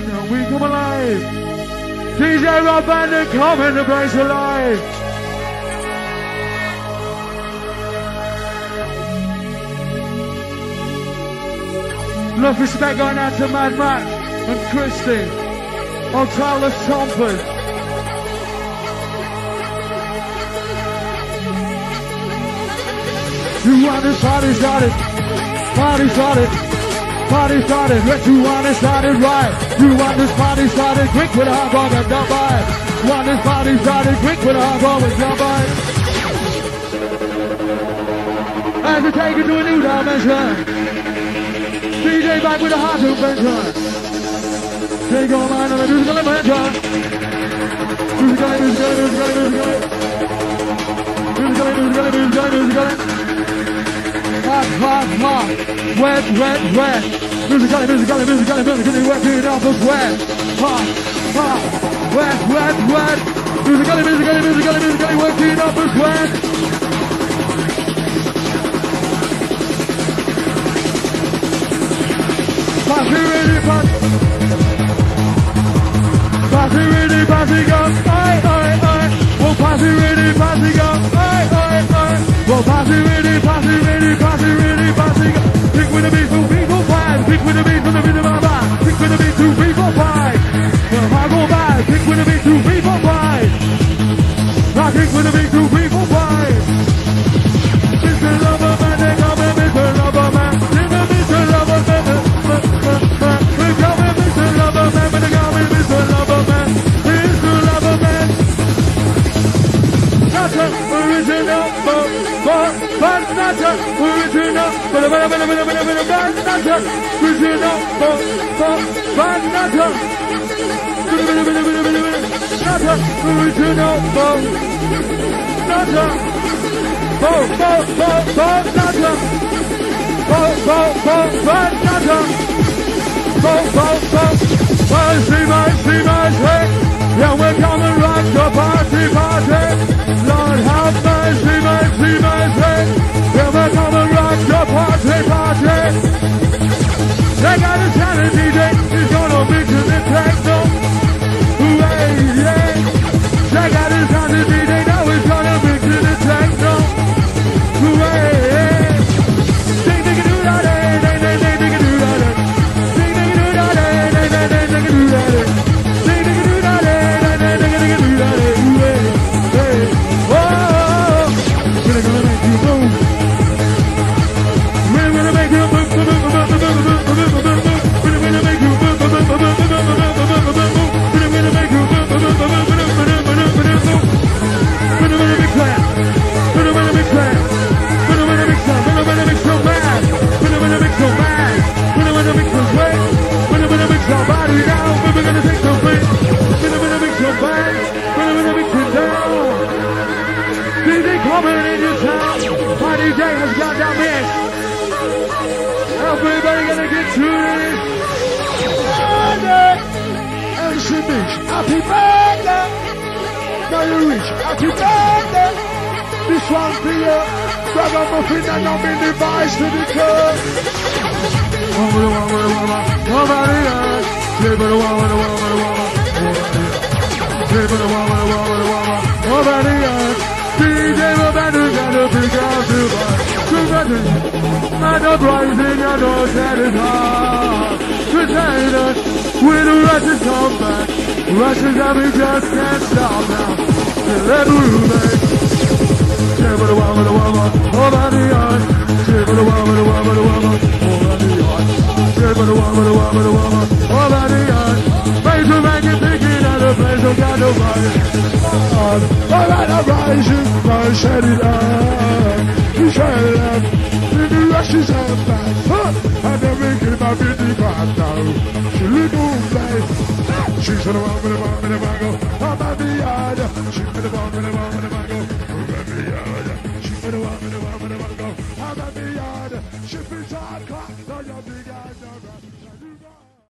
breakdown, we come alive. DJ Rob Bandit, come in the place alive. Love respect going out to Mad Max and Christy. On Tyler Thompson. You want this party started. Party started. Party started. Let's you want it started right. You want this party started quick with a hot dog and dump by. Want this party started quick with a hot dog and dump by. As we take it to a new dimension. DJ back with a hot invention. Take on mine on a musical invention. Musical, musical, musical, musical. Musical, musical, musical, musical. Hot, Wet, wet, wet. Musically, musically, musically, musically, working it out was wet. Hard, hard. Wet, wet, wet. Musically, musically, musically, musically, working it out was wet. Passy, ready, party, party ready, party go, fire. Well, party ready, party ready, party ready, party go. Pick with the beat, two, four, five. Pick with the beat, from the beat of my mind. Pick with the beat, two, four, five. Well, I go by. Pick with the beat, two, four, five. I pick with the beat, two, three, We're but a bit of see my see my yeah we're coming the party party. play party. They got a challenge DJ He's gonna beat to the techno. Everybody gonna get to this. Birthday. MC Beach, happy birthday. Now you reach, happy birthday. This one for you. Grab a muffin and I'm in the vice to the club. Nobody else. Slip with The up rising, you know, set it off. Pretend us, we the Russians come back. Russians that we just can't stop now. Let me roommate. Shiver the woman, the woman, over the yard. Shiver the woman, the woman, the woman, over the yard. Shiver the woman, the woman, the woman, over the yard. The man can pick it out of place, don't got no fire. All right, I'm rising, my shady light. You try to laugh. She said fast, huh? And then we give her the pasta. She live life. She said, I'm gonna go.